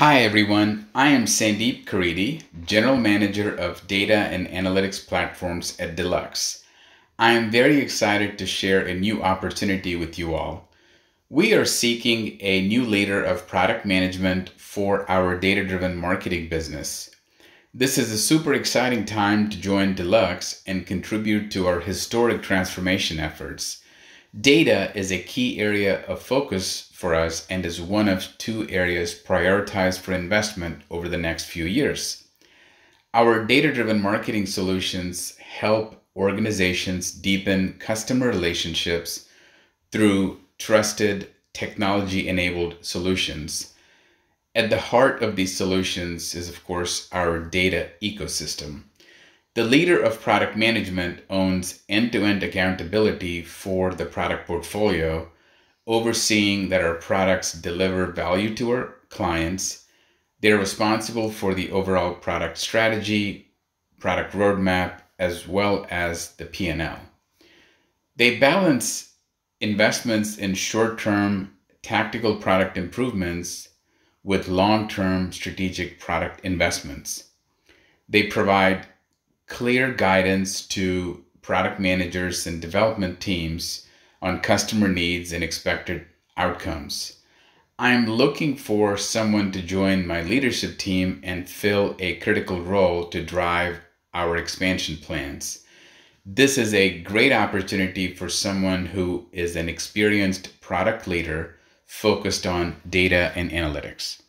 Hi everyone, I am Sandeep Karidi, General Manager of Data and Analytics Platforms at Deluxe. I am very excited to share a new opportunity with you all. We are seeking a new leader of product management for our data driven marketing business. This is a super exciting time to join Deluxe and contribute to our historic transformation efforts. Data is a key area of focus for us and is one of two areas prioritized for investment over the next few years. Our data driven marketing solutions help organizations deepen customer relationships through trusted technology enabled solutions. At the heart of these solutions is, of course, our data ecosystem. The leader of product management owns end to end accountability for the product portfolio, overseeing that our products deliver value to our clients. They're responsible for the overall product strategy, product roadmap, as well as the P&L. They balance investments in short-term tactical product improvements with long-term strategic product investments. They provide clear guidance to product managers and development teams on customer needs and expected outcomes. I'm looking for someone to join my leadership team and fill a critical role to drive our expansion plans. This is a great opportunity for someone who is an experienced product leader focused on data and analytics.